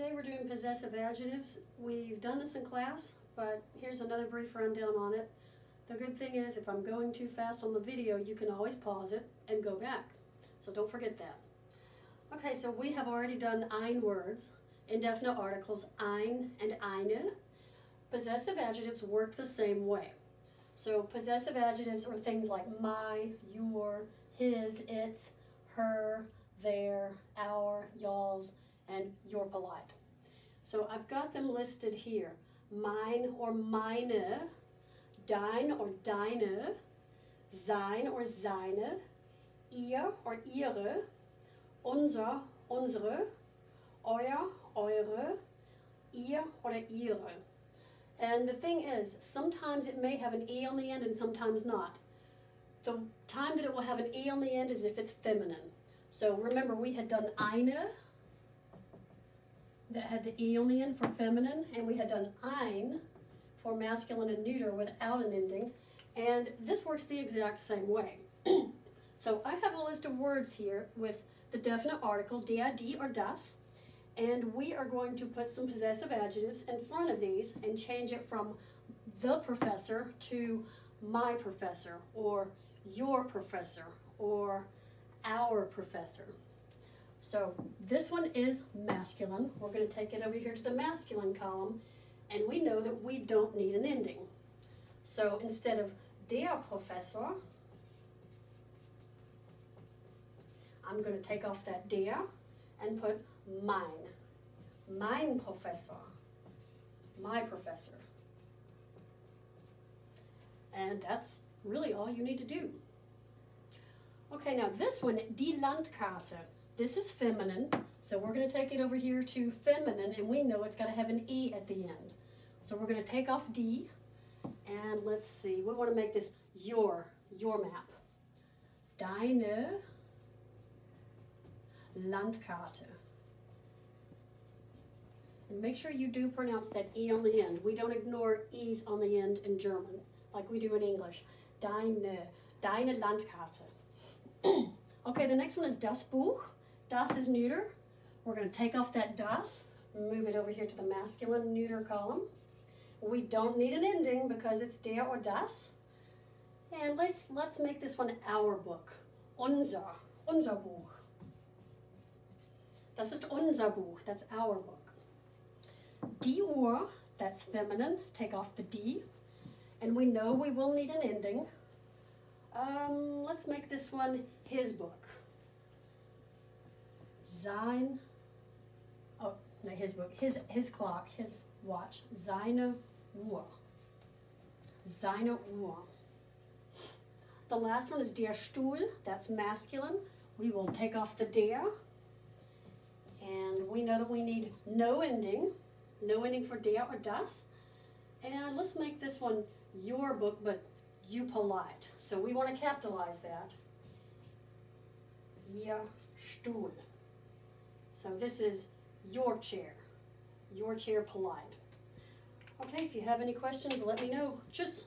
Today we're doing possessive adjectives. We've done this in class, but here's another brief rundown on it. The good thing is if I'm going too fast on the video, you can always pause it and go back. So don't forget that. Okay, so we have already done ein words, indefinite articles ein and eine. Possessive adjectives work the same way. So possessive adjectives are things like my, your, his, its, her, their, our, y'all's, and you're polite. So I've got them listed here. Mein or meine, dein or deine, sein or seine, ihr or ihre, unser, unsere, euer, eure, ihr oder ihre. And the thing is, sometimes it may have an E on the end and sometimes not. The time that it will have an E on the end is if it's feminine. So remember, we had done eine, that had the end for feminine, and we had done ein for masculine and neuter without an ending. And this works the exact same way. so I have a list of words here with the definite article, die, or das, and we are going to put some possessive adjectives in front of these and change it from the professor to my professor, or your professor, or our professor. So this one is masculine. We're going to take it over here to the masculine column, and we know that we don't need an ending. So instead of der Professor, I'm going to take off that der and put mein. Mein Professor. My professor. And that's really all you need to do. Okay, now this one, die Landkarte. This is feminine, so we're going to take it over here to feminine, and we know it's got to have an E at the end. So we're going to take off D, and let's see, we want to make this your, your map. Deine Landkarte. And make sure you do pronounce that E on the end. We don't ignore E's on the end in German, like we do in English. Deine, deine Landkarte. okay, the next one is das Buch. Das is neuter. We're going to take off that das, move it over here to the masculine neuter column. We don't need an ending because it's der or das. And let's, let's make this one our book. Unser, unser Buch. Das ist unser Buch, that's our book. Die Uhr, that's feminine, take off the D. And we know we will need an ending. Um, let's make this one his book. Sein, oh, no, his book, his, his clock, his watch. Seine Uhr. Seine Uhr. The last one is der Stuhl, that's masculine. We will take off the der. And we know that we need no ending, no ending for der or das. And let's make this one your book, but you polite. So we want to capitalize that. Ihr Stuhl. So this is your chair, your chair polite. Okay, if you have any questions, let me know. Tschüss.